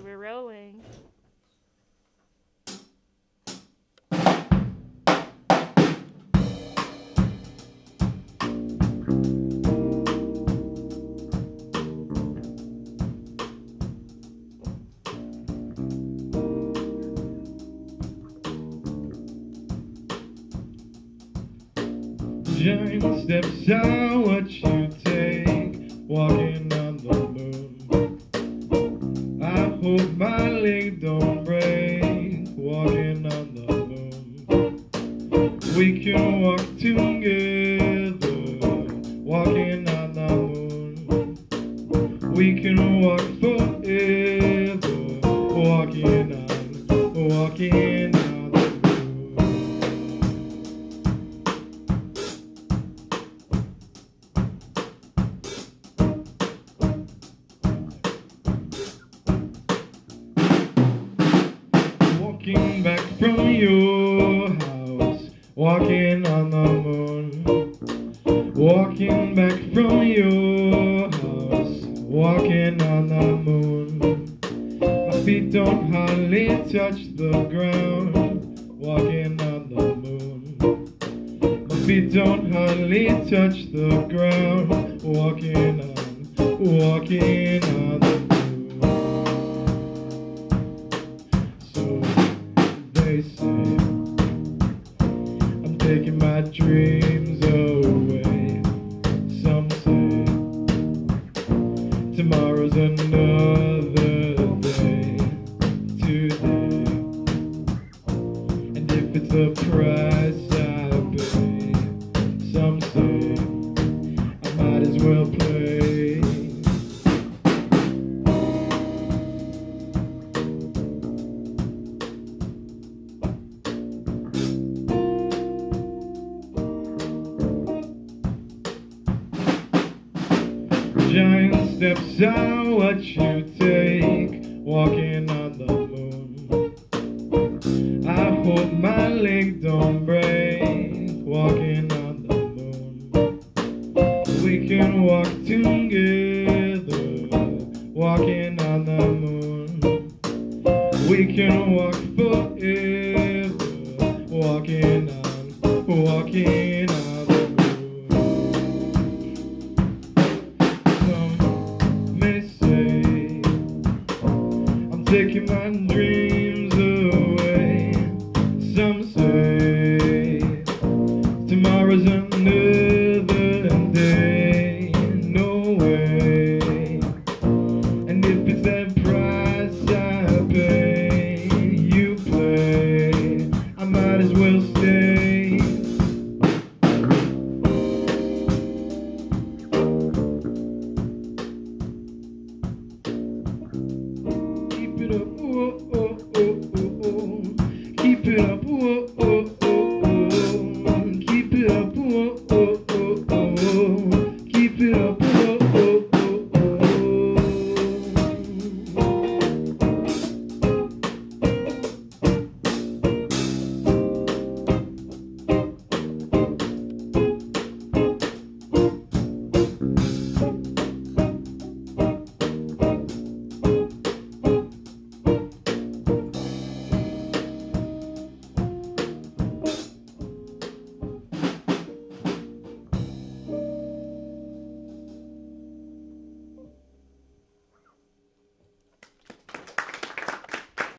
Okay, we're rolling. Giant steps are what you take, walking leg don't break, walking on the moon. We can walk together, walking on the moon. We can walk your house, walking on the moon. Walking back from your house, walking on the moon. My feet don't hardly touch the ground, walking on the moon. My feet don't hardly touch the ground, walking on, walking on dreams away. Giant steps are what you take, walking on the moon. I hope my leg don't break, walking on the moon. We can walk together, walking on the moon. We can walk forever, walking on, walking taking my dreams